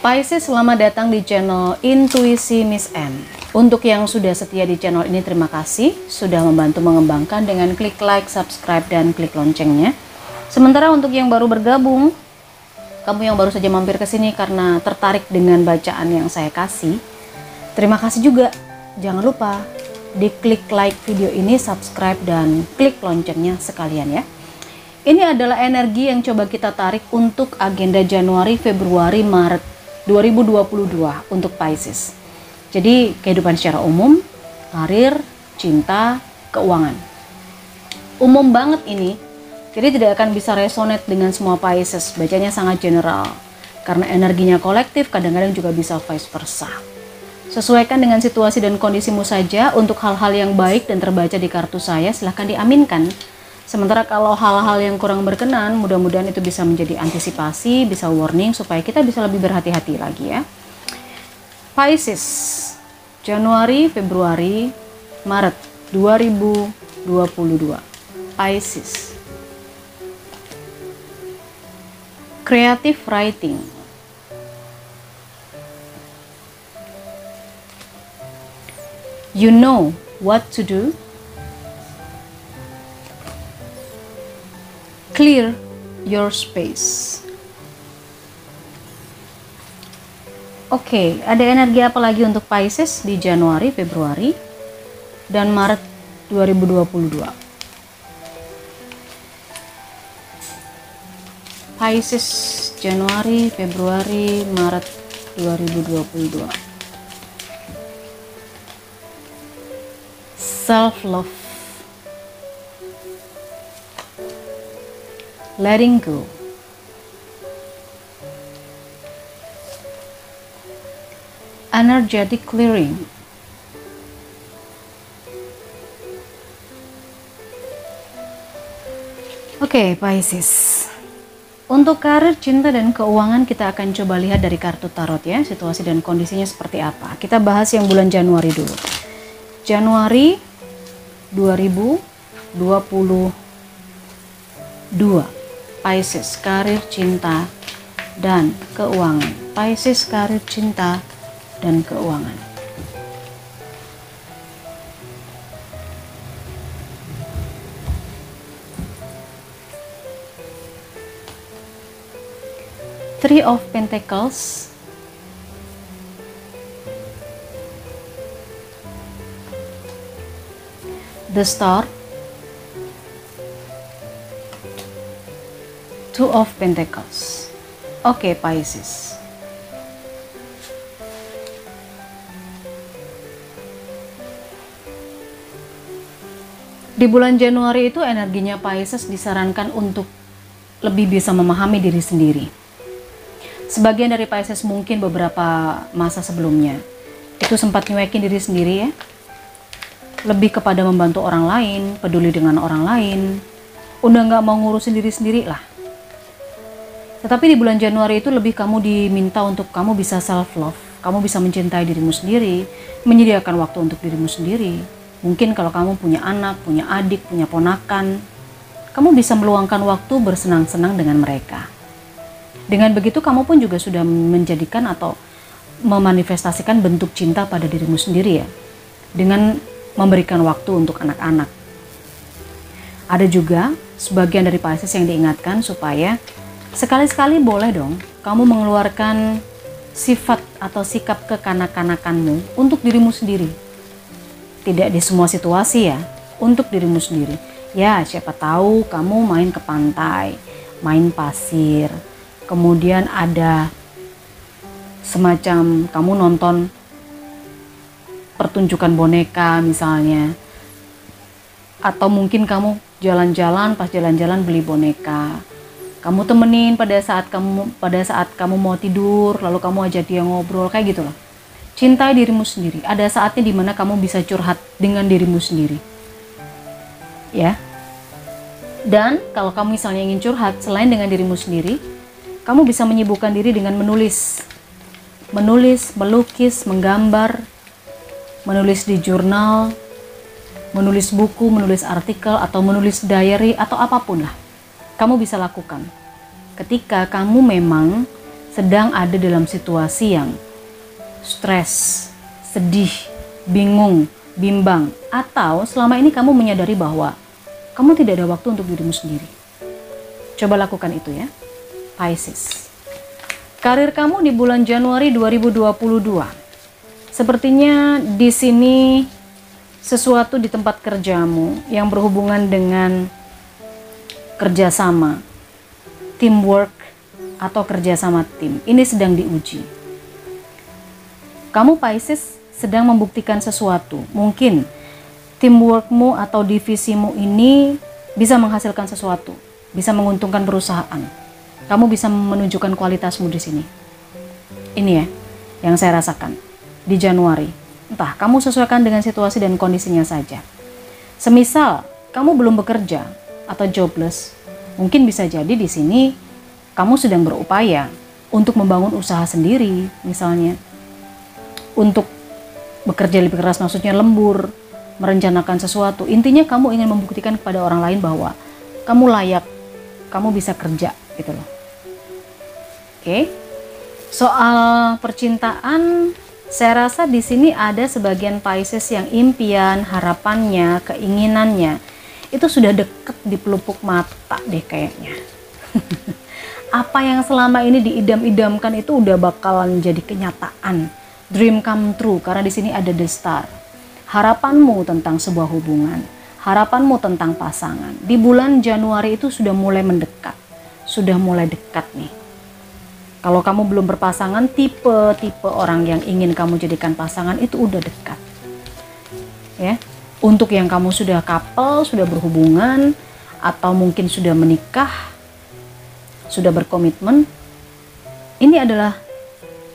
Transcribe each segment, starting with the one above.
Pisces, selamat datang di channel Intuisi Miss M. Untuk yang sudah setia di channel ini, terima kasih sudah membantu mengembangkan dengan klik like, subscribe, dan klik loncengnya. Sementara untuk yang baru bergabung, kamu yang baru saja mampir ke sini karena tertarik dengan bacaan yang saya kasih, terima kasih juga. Jangan lupa di klik like video ini, subscribe, dan klik loncengnya sekalian ya. Ini adalah energi yang coba kita tarik untuk agenda Januari, Februari, Maret 2022 untuk Pisces. Jadi kehidupan secara umum, karir, cinta, keuangan. Umum banget ini, jadi tidak akan bisa resonate dengan semua Pisces, bacanya sangat general. Karena energinya kolektif, kadang-kadang juga bisa vice versa. Sesuaikan dengan situasi dan kondisimu saja untuk hal-hal yang baik dan terbaca di kartu saya, silahkan diaminkan Sementara kalau hal-hal yang kurang berkenan, mudah-mudahan itu bisa menjadi antisipasi, bisa warning supaya kita bisa lebih berhati-hati lagi ya. Pisces, Januari, Februari, Maret 2022. Pisces. Creative writing. You know what to do clear your space. Oke, okay, ada energi apa lagi untuk Pisces di Januari, Februari, dan Maret 2022? Pisces Januari, Februari, Maret 2022. Self love letting go. Energetic clearing. Oke, okay, Pisces. Untuk karir, cinta, dan keuangan kita akan coba lihat dari kartu tarot ya, situasi dan kondisinya seperti apa. Kita bahas yang bulan Januari dulu. Januari 2022. Pisces karir cinta dan keuangan. Pisces karir cinta dan keuangan. Three of Pentacles The Star Two of Pentacles. Oke, okay, Pisces. Di bulan Januari itu energinya Pisces disarankan untuk lebih bisa memahami diri sendiri. Sebagian dari Pisces mungkin beberapa masa sebelumnya itu sempat nyuekin diri sendiri ya. Lebih kepada membantu orang lain, peduli dengan orang lain, udah nggak mau ngurusin diri sendiri lah tetapi di bulan Januari itu lebih kamu diminta untuk kamu bisa self love, kamu bisa mencintai dirimu sendiri, menyediakan waktu untuk dirimu sendiri. Mungkin kalau kamu punya anak, punya adik, punya ponakan, kamu bisa meluangkan waktu bersenang-senang dengan mereka. Dengan begitu kamu pun juga sudah menjadikan atau memanifestasikan bentuk cinta pada dirimu sendiri ya. Dengan memberikan waktu untuk anak-anak. Ada juga sebagian dari Pisces yang diingatkan supaya Sekali-sekali boleh dong kamu mengeluarkan sifat atau sikap kekanak-kanakanmu untuk dirimu sendiri. Tidak di semua situasi ya, untuk dirimu sendiri. Ya, siapa tahu kamu main ke pantai, main pasir, kemudian ada semacam kamu nonton pertunjukan boneka misalnya. Atau mungkin kamu jalan-jalan pas jalan-jalan beli boneka kamu temenin pada saat kamu pada saat kamu mau tidur lalu kamu ajak dia ngobrol kayak gitu loh cintai dirimu sendiri. Ada saatnya di mana kamu bisa curhat dengan dirimu sendiri. Ya. Dan kalau kamu misalnya ingin curhat selain dengan dirimu sendiri kamu bisa menyibukkan diri dengan menulis. Menulis melukis menggambar menulis di jurnal menulis buku menulis artikel atau menulis diary atau apa pun lah kamu bisa lakukan ketika kamu memang sedang ada dalam situasi yang stres, sedih, bingung, bimbang, atau selama ini kamu menyadari bahwa kamu tidak ada waktu untuk dirimu sendiri. Coba lakukan itu ya, Pisces. Karir kamu di bulan Januari 2022. Sepertinya di sini sesuatu di tempat kerjamu yang berhubungan dengan kerjasama, teamwork, atau kerjasama tim. Ini sedang diuji. Kamu Pisces sedang membuktikan sesuatu. Mungkin teamworkmu atau divisimu ini bisa menghasilkan sesuatu, bisa menguntungkan perusahaan kamu bisa menunjukkan kualitasmu di sini. Ini ya, yang saya rasakan di Januari. Entah, kamu sesuaikan dengan situasi dan kondisinya saja. Semisal kamu belum bekerja atau jobless, mungkin bisa jadi di sini kamu sedang berupaya untuk membangun usaha sendiri, misalnya. Untuk bekerja lebih keras maksudnya lembur, merencanakan sesuatu. Intinya kamu ingin membuktikan kepada orang lain bahwa kamu layak, kamu bisa kerja gitu loh. Oke. Soal percintaan, saya rasa di sini ada sebagian Pisces yang impian, harapannya, keinginannya itu sudah deket di pelupuk mata deh kayaknya. Apa yang selama ini diidam-idamkan itu udah bakalan jadi kenyataan. Dream come true karena di sini ada the star. Harapanmu tentang sebuah hubungan, harapanmu tentang pasangan di bulan Januari itu sudah mulai mendekat, sudah mulai dekat nih kalau kamu belum berpasangan, tipe-tipe orang yang ingin kamu jadikan pasangan itu udah dekat. Ya. Untuk yang kamu sudah couple, sudah berhubungan atau mungkin sudah menikah, sudah berkomitmen, ini adalah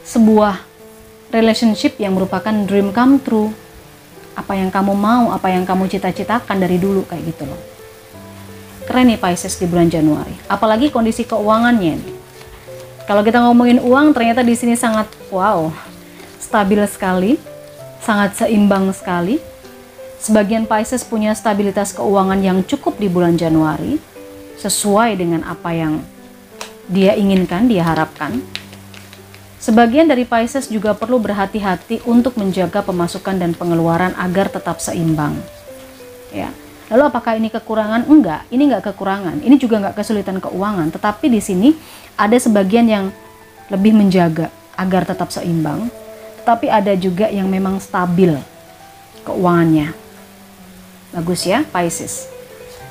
sebuah relationship yang merupakan dream come true. Apa yang kamu mau, apa yang kamu cita-citakan dari dulu kayak gitu loh. Keren nih Pisces di bulan Januari. Apalagi kondisi keuangannya nih kalau kita ngomongin uang, ternyata di sini sangat wow, stabil sekali, sangat seimbang sekali. Sebagian Pisces punya stabilitas keuangan yang cukup di bulan Januari, sesuai dengan apa yang dia inginkan, dia harapkan. Sebagian dari Pisces juga perlu berhati-hati untuk menjaga pemasukan dan pengeluaran agar tetap seimbang. Ya. Lalu apakah ini kekurangan? Enggak, ini enggak kekurangan. Ini juga enggak kesulitan keuangan, tetapi di sini ada sebagian yang lebih menjaga agar tetap seimbang, tetapi ada juga yang memang stabil keuangannya. Bagus ya, Pisces.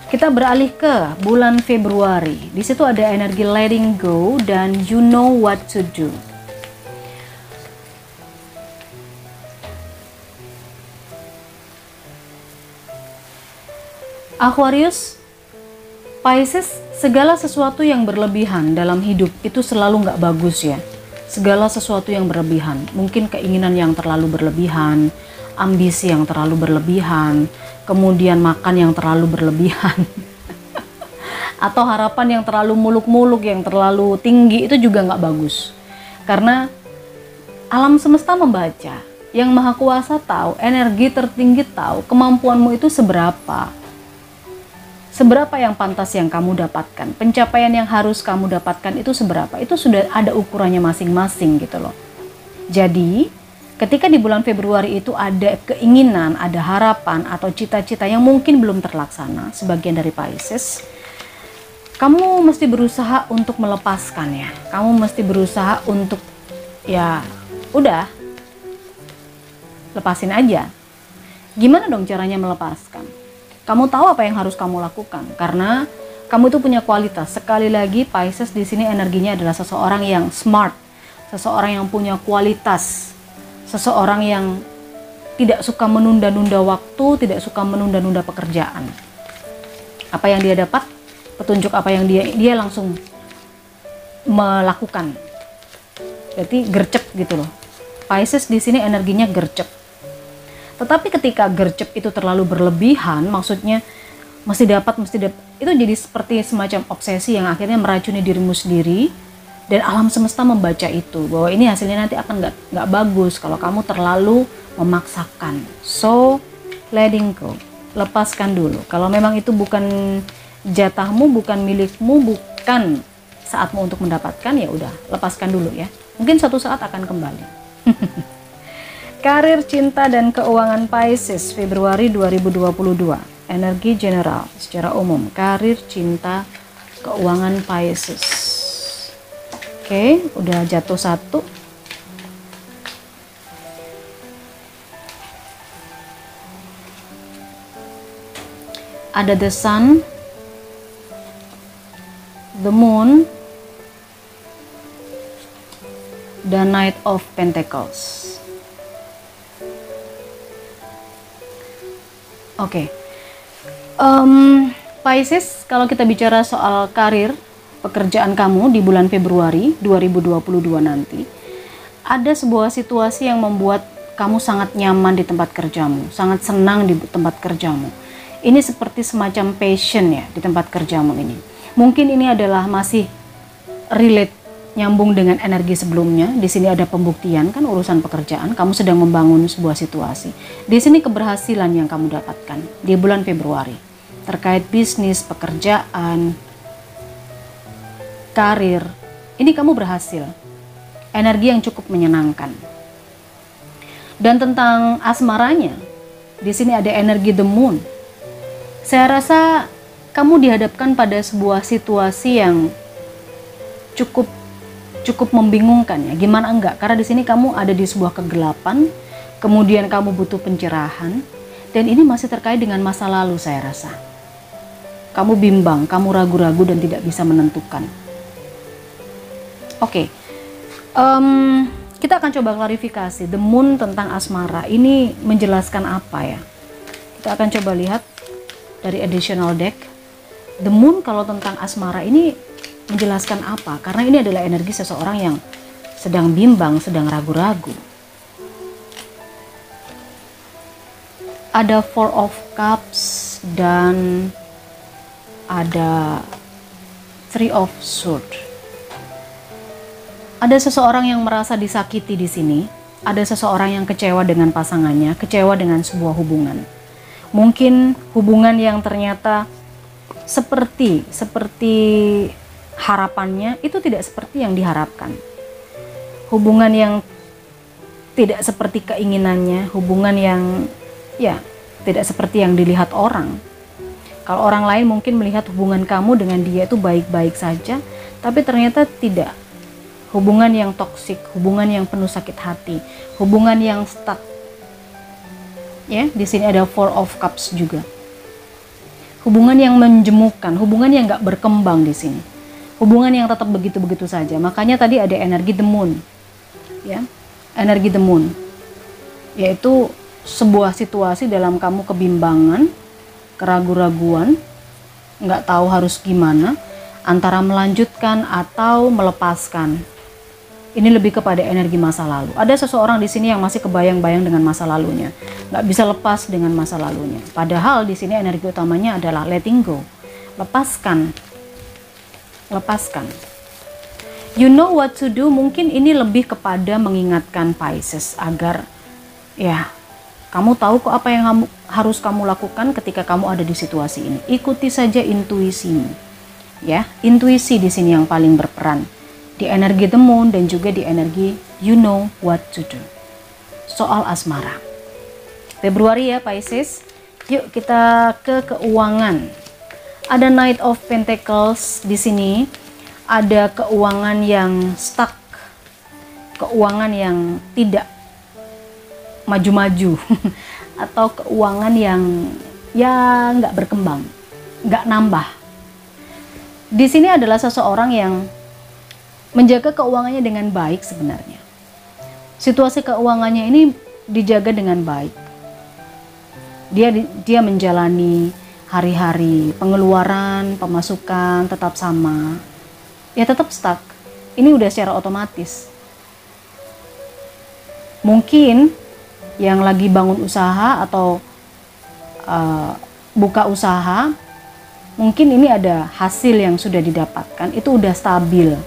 Kita beralih ke bulan Februari. Di situ ada energi letting go dan you know what to do. Aquarius, Pisces segala sesuatu yang berlebihan dalam hidup itu selalu nggak bagus ya. Segala sesuatu yang berlebihan, mungkin keinginan yang terlalu berlebihan, ambisi yang terlalu berlebihan, kemudian makan yang terlalu berlebihan, atau harapan yang terlalu muluk-muluk, yang terlalu tinggi itu juga nggak bagus. Karena alam semesta membaca, yang maha kuasa tahu, energi tertinggi tahu, kemampuanmu itu seberapa. Seberapa yang pantas yang kamu dapatkan, pencapaian yang harus kamu dapatkan itu seberapa, itu sudah ada ukurannya masing-masing gitu loh. Jadi, ketika di bulan Februari itu ada keinginan, ada harapan atau cita-cita yang mungkin belum terlaksana sebagian dari Pisces, kamu mesti berusaha untuk melepaskan ya. Kamu mesti berusaha untuk ya udah lepasin aja. Gimana dong caranya melepaskan? Kamu tahu apa yang harus kamu lakukan karena kamu itu punya kualitas. Sekali lagi Pisces di sini energinya adalah seseorang yang smart, seseorang yang punya kualitas, seseorang yang tidak suka menunda-nunda waktu, tidak suka menunda-nunda pekerjaan. Apa yang dia dapat, petunjuk apa yang dia dia langsung melakukan. Jadi gercep gitu loh. Pisces di sini energinya gercep tetapi ketika gercep itu terlalu berlebihan, maksudnya mesti dapat, mesti dapat, itu jadi seperti semacam obsesi yang akhirnya meracuni dirimu sendiri dan alam semesta membaca itu bahwa ini hasilnya nanti akan nggak nggak bagus kalau kamu terlalu memaksakan. So letting go, lepaskan dulu. Kalau memang itu bukan jatahmu bukan milikmu bukan saatmu untuk mendapatkan ya udah lepaskan dulu ya. Mungkin suatu saat akan kembali. Karir cinta dan keuangan Pisces Februari 2022 energi general secara umum karir cinta keuangan Pisces oke udah jatuh satu ada the sun the moon dan knight of pentacles oke okay. um, Pisces kalau kita bicara soal karir pekerjaan kamu di bulan Februari 2022 nanti ada sebuah situasi yang membuat kamu sangat nyaman di tempat kerjamu, sangat senang di tempat kerjamu. Ini seperti semacam passion ya di tempat kerjamu ini. Mungkin ini adalah masih relate nyambung dengan energi sebelumnya. Di sini ada pembuktian kan urusan pekerjaan, kamu sedang membangun sebuah situasi. Di sini keberhasilan yang kamu dapatkan di bulan Februari terkait bisnis, pekerjaan, karir. Ini kamu berhasil. Energi yang cukup menyenangkan. Dan tentang asmaranya, di sini ada energi the moon. Saya rasa kamu dihadapkan pada sebuah situasi yang cukup cukup membingungkan ya. Gimana enggak? Karena di sini kamu ada di sebuah kegelapan, kemudian kamu butuh pencerahan dan ini masih terkait dengan masa lalu saya rasa. Kamu bimbang, kamu ragu-ragu dan tidak bisa menentukan. Oke. Okay. Um, kita akan coba klarifikasi the moon tentang asmara ini menjelaskan apa ya kita akan coba lihat dari additional deck The moon kalau tentang asmara ini menjelaskan apa? Karena ini adalah energi seseorang yang sedang bimbang, sedang ragu-ragu. Ada Four of Cups dan ada Three of Swords. Ada seseorang yang merasa disakiti di sini. Ada seseorang yang kecewa dengan pasangannya, kecewa dengan sebuah hubungan. Mungkin hubungan yang ternyata seperti seperti harapannya itu tidak seperti yang diharapkan. Hubungan yang tidak seperti keinginannya, hubungan yang ya tidak seperti yang dilihat orang. Kalau orang lain mungkin melihat hubungan kamu dengan dia itu baik-baik saja, tapi ternyata tidak. Hubungan yang toksik, hubungan yang penuh sakit hati, hubungan yang stuck. Ya, di sini ada Four of Cups juga. Hubungan yang menjemukan, hubungan yang nggak berkembang di sini, hubungan yang tetap begitu-begitu saja. Makanya tadi ada energi the moon, ya, energi the moon, yaitu sebuah situasi dalam kamu kebimbangan, keraguan-raguan, nggak tahu harus gimana, antara melanjutkan atau melepaskan ini lebih kepada energi masa lalu. Ada seseorang di sini yang masih kebayang-bayang dengan masa lalunya, nggak bisa lepas dengan masa lalunya. Padahal di sini energi utamanya adalah letting go, lepaskan, lepaskan. You know what to do. Mungkin ini lebih kepada mengingatkan Pisces agar ya kamu tahu kok apa yang harus kamu lakukan ketika kamu ada di situasi ini. Ikuti saja intuisimu. Ya, intuisi di sini yang paling berperan di energi the moon dan juga di energi you know what to do. Soal asmara. Februari ya Pisces. Yuk kita ke keuangan. Ada Knight of Pentacles di sini. Ada keuangan yang stuck. Keuangan yang tidak maju-maju atau keuangan yang ya nggak berkembang, nggak nambah. Di sini adalah seseorang yang menjaga keuangannya dengan baik sebenarnya. Situasi keuangannya ini dijaga dengan baik. Dia dia menjalani hari-hari pengeluaran, pemasukan tetap sama. Ya tetap stuck. Ini udah secara otomatis. Mungkin yang lagi bangun usaha atau uh, buka usaha, mungkin ini ada hasil yang sudah didapatkan, itu udah stabil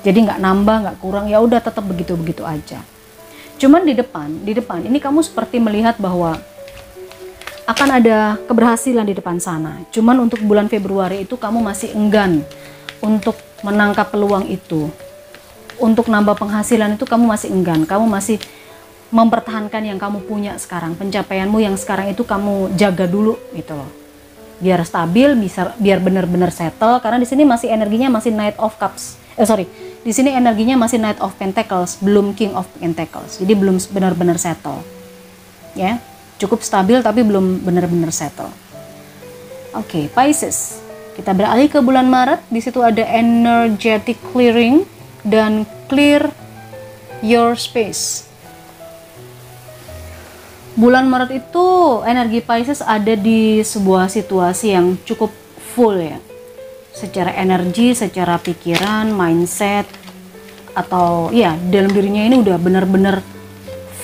jadi nggak nambah nggak kurang ya udah tetap begitu begitu aja cuman di depan di depan ini kamu seperti melihat bahwa akan ada keberhasilan di depan sana. Cuman untuk bulan Februari itu kamu masih enggan untuk menangkap peluang itu. Untuk nambah penghasilan itu kamu masih enggan, kamu masih mempertahankan yang kamu punya sekarang, pencapaianmu yang sekarang itu kamu jaga dulu gitu loh. Biar stabil, bisa biar benar-benar settle karena di sini masih energinya masih Knight of Cups. Eh sorry, di sini energinya masih Knight of Pentacles, belum King of Pentacles. Jadi belum benar-benar settle. Ya, cukup stabil tapi belum benar-benar settle. Oke, okay, Pisces. Kita beralih ke bulan Maret. Di situ ada energetic clearing dan clear your space. Bulan Maret itu energi Pisces ada di sebuah situasi yang cukup full ya. Secara energi, secara pikiran, mindset atau ya dalam dirinya ini udah benar-benar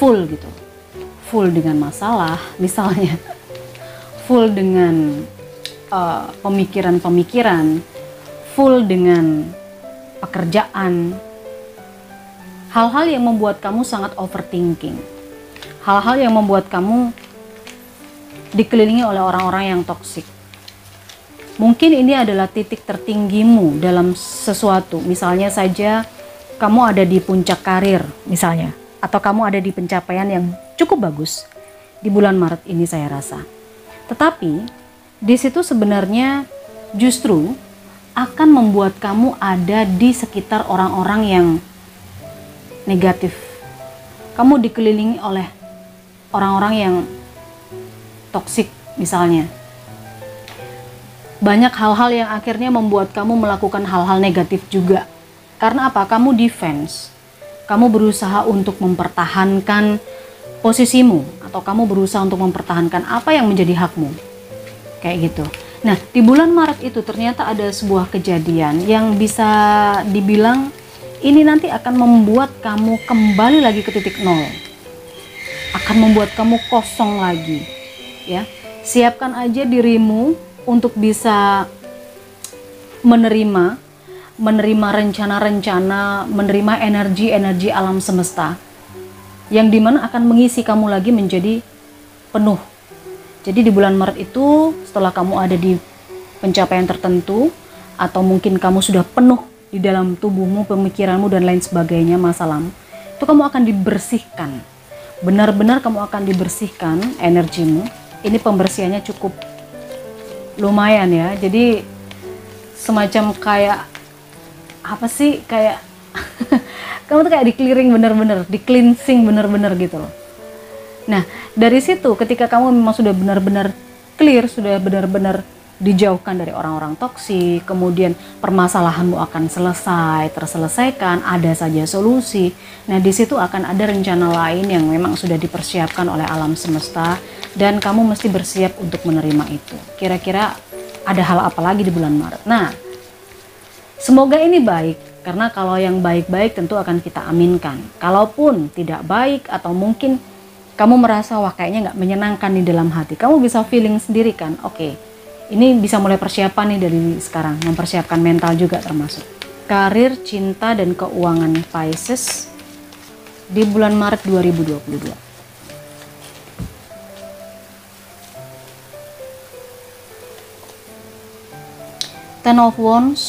full gitu. Full dengan masalah misalnya. Full dengan eh, pemikiran-pemikiran, uh, full dengan pekerjaan, hal-hal yang membuat kamu sangat overthinking, hal-hal yang membuat kamu dikelilingi oleh orang-orang yang toksik. Mungkin ini adalah titik tertinggimu dalam sesuatu. Misalnya saja kamu ada di puncak karir misalnya atau kamu ada di pencapaian yang cukup bagus di bulan Maret ini saya rasa. Tetapi di situ sebenarnya justru akan membuat kamu ada di sekitar orang-orang yang negatif. Kamu dikelilingi oleh orang-orang yang toksik misalnya. Banyak hal-hal yang akhirnya membuat kamu melakukan hal-hal negatif juga. Karena apa? Kamu defense. Kamu berusaha untuk mempertahankan posisimu atau kamu berusaha untuk mempertahankan apa yang menjadi hakmu. Kayak gitu. Nah, di bulan Maret itu ternyata ada sebuah kejadian yang bisa dibilang ini nanti akan membuat kamu kembali lagi ke titik nol. Akan membuat kamu kosong lagi. Ya. Siapkan aja dirimu untuk bisa menerima menerima rencana-rencana, menerima energi-energi alam semesta yang di mana akan mengisi kamu lagi menjadi penuh jadi di bulan Maret itu setelah kamu ada di pencapaian tertentu atau mungkin kamu sudah penuh di dalam tubuhmu, pemikiranmu dan lain sebagainya masalahmu, itu kamu akan dibersihkan. Benar-benar kamu akan dibersihkan energimu. Ini pembersihannya cukup lumayan ya. Jadi semacam kayak apa sih kayak kamu tuh kayak di clearing bener-bener, di cleansing bener-bener gitu loh. Nah, dari situ ketika kamu memang sudah benar-benar clear, sudah benar-benar dijauhkan dari orang-orang toksik, kemudian permasalahanmu akan selesai, terselesaikan, ada saja solusi. Nah, di situ akan ada rencana lain yang memang sudah dipersiapkan oleh alam semesta dan kamu mesti bersiap untuk menerima itu. Kira-kira ada hal apa lagi di bulan Maret? Nah, semoga ini baik karena kalau yang baik-baik tentu akan kita aminkan. Kalaupun tidak baik atau mungkin kamu merasa wah kayaknya nggak menyenangkan di dalam hati, kamu bisa feeling sendiri kan, oke, okay, ini bisa mulai persiapan nih dari sekarang, mempersiapkan mental juga termasuk. Karir, cinta, dan keuangan Pisces di bulan Maret 2022. Ten of Wands,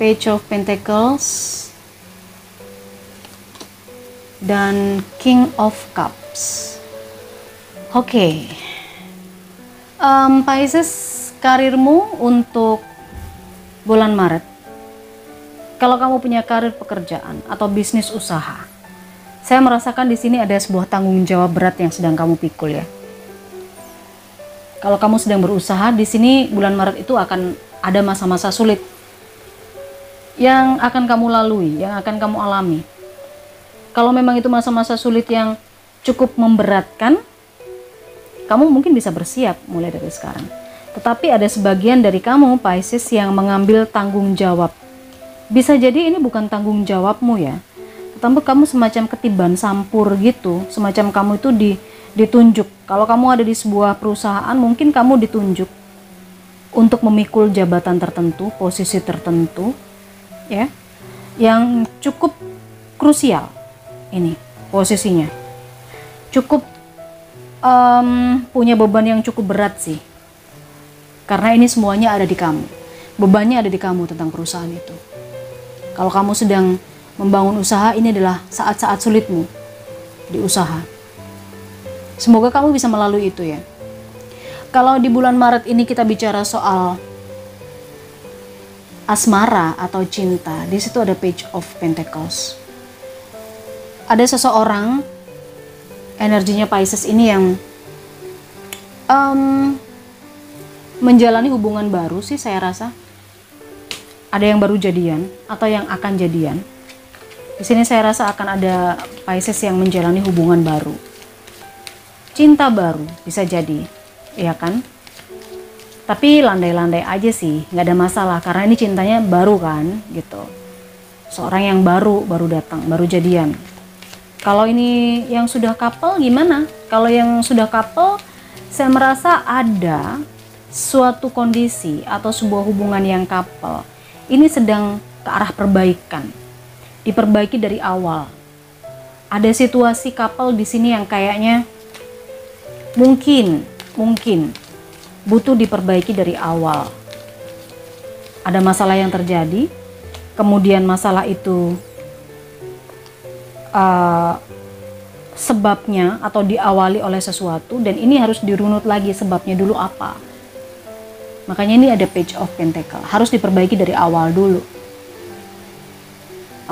Page of Pentacles, dan King of Cups. Oke, okay. um, Pisces karirmu untuk bulan Maret. Kalau kamu punya karir pekerjaan atau bisnis usaha, saya merasakan di sini ada sebuah tanggung jawab berat yang sedang kamu pikul ya. Kalau kamu sedang berusaha, di sini bulan Maret itu akan ada masa-masa sulit yang akan kamu lalui, yang akan kamu alami kalau memang itu masa-masa sulit yang cukup memberatkan, kamu mungkin bisa bersiap mulai dari sekarang. Tetapi ada sebagian dari kamu Pisces yang mengambil tanggung jawab. Bisa jadi ini bukan tanggung jawabmu ya. Tetapi kamu semacam ketiban sampur gitu, semacam kamu itu di, ditunjuk. Kalau kamu ada di sebuah perusahaan, mungkin kamu ditunjuk untuk memikul jabatan tertentu, posisi tertentu, ya, yang cukup krusial ini posisinya cukup um, punya beban yang cukup berat sih. Karena ini semuanya ada di kamu. Bebannya ada di kamu tentang perusahaan itu. Kalau kamu sedang membangun usaha, ini adalah saat-saat sulitmu di usaha. Semoga kamu bisa melalui itu ya. Kalau di bulan Maret ini kita bicara soal asmara atau cinta, di situ ada page of pentacles. Ada seseorang energinya Pisces ini yang um, menjalani hubungan baru sih saya rasa. Ada yang baru jadian atau yang akan jadian. Di sini saya rasa akan ada Pisces yang menjalani hubungan baru. Cinta baru bisa jadi, ya kan? Tapi landai-landai aja sih, nggak ada masalah karena ini cintanya baru kan, gitu. Seorang yang baru, baru datang, baru jadian. Kalau ini yang sudah couple gimana? Kalau yang sudah couple, saya merasa ada suatu kondisi atau sebuah hubungan yang couple ini sedang ke arah perbaikan. Diperbaiki dari awal. Ada situasi couple di sini yang kayaknya mungkin mungkin butuh diperbaiki dari awal. Ada masalah yang terjadi, kemudian masalah itu uh, sebabnya atau diawali oleh sesuatu dan ini harus dirunut lagi sebabnya dulu apa Makanya ini ada page of pentacle. Harus diperbaiki dari awal dulu.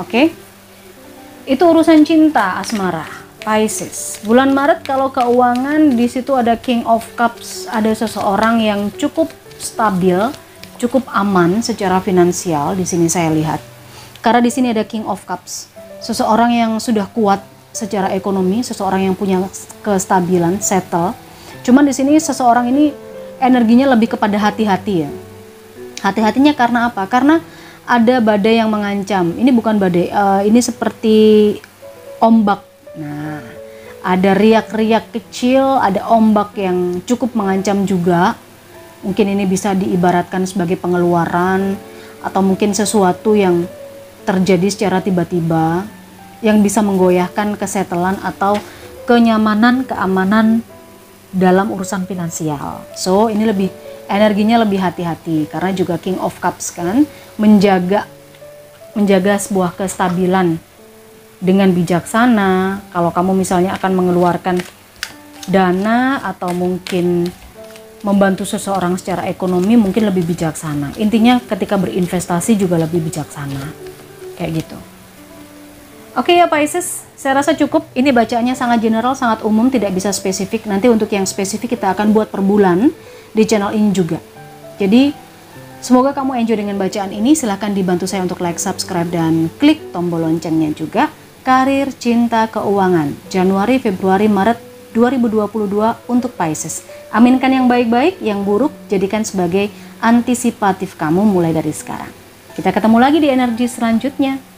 Oke? Okay? Itu urusan cinta asmara. Pisces. Bulan Maret kalau keuangan di situ ada King of Cups, ada seseorang yang cukup stabil, cukup aman secara finansial di sini saya lihat. Karena di sini ada King of Cups. Seseorang yang sudah kuat secara ekonomi, seseorang yang punya kestabilan, settle. Cuman di sini seseorang ini energinya lebih kepada hati-hati ya. Hati-hatinya karena apa? Karena ada badai yang mengancam. Ini bukan badai, uh, ini seperti ombak. Nah, ada riak-riak kecil, ada ombak yang cukup mengancam juga. Mungkin ini bisa diibaratkan sebagai pengeluaran atau mungkin sesuatu yang terjadi secara tiba-tiba yang bisa menggoyahkan kesetelan atau kenyamanan, keamanan dalam urusan finansial. So, ini lebih energinya lebih hati-hati karena juga King of Cups kan menjaga menjaga sebuah kestabilan dengan bijaksana. Kalau kamu misalnya akan mengeluarkan dana atau mungkin membantu seseorang secara ekonomi mungkin lebih bijaksana. Intinya ketika berinvestasi juga lebih bijaksana. Kayak gitu. Oke ya Pisces, saya rasa cukup. Ini bacaannya sangat general, sangat umum, tidak bisa spesifik. Nanti untuk yang spesifik kita akan buat per bulan di channel ini juga. Jadi semoga kamu enjoy dengan bacaan ini. Silahkan dibantu saya untuk like, subscribe, dan klik tombol loncengnya juga. Karir, cinta, keuangan. Januari, Februari, Maret 2022 untuk Pisces. Aminkan yang baik-baik, yang buruk jadikan sebagai antisipatif kamu mulai dari sekarang. Kita ketemu lagi di energi selanjutnya.